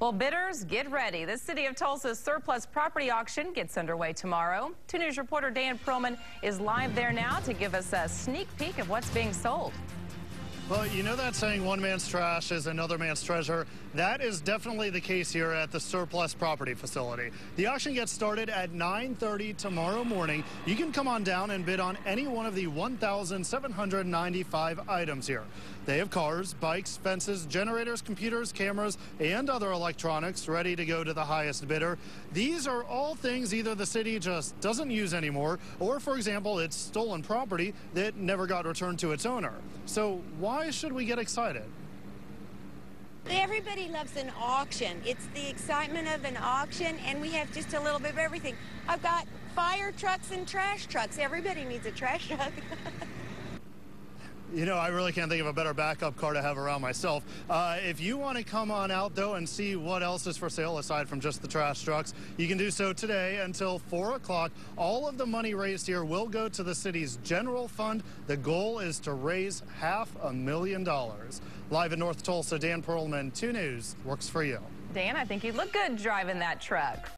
Well, bidders, get ready. The City of Tulsa's surplus property auction gets underway tomorrow. 2 News reporter Dan Perlman is live there now to give us a sneak peek of what's being sold. Well, you know that saying one man's trash is another man's treasure? That is definitely the case here at the surplus property facility. The auction gets started at 9.30 tomorrow morning. You can come on down and bid on any one of the 1,795 items here. They have cars, bikes, fences, generators, computers, cameras, and other electronics ready to go to the highest bidder. These are all things either the city just doesn't use anymore, or, for example, it's stolen property that never got returned to its owner. So why should we get excited? Everybody loves an auction. It's the excitement of an auction, and we have just a little bit of everything. I've got fire trucks and trash trucks. Everybody needs a trash truck. You know, I really can't think of a better backup car to have around myself. Uh, if you want to come on out, though, and see what else is for sale aside from just the trash trucks, you can do so today until 4 o'clock. All of the money raised here will go to the city's general fund. The goal is to raise half a million dollars. Live in North Tulsa, Dan Perlman, 2 News, works for you. Dan, I think you look good driving that truck.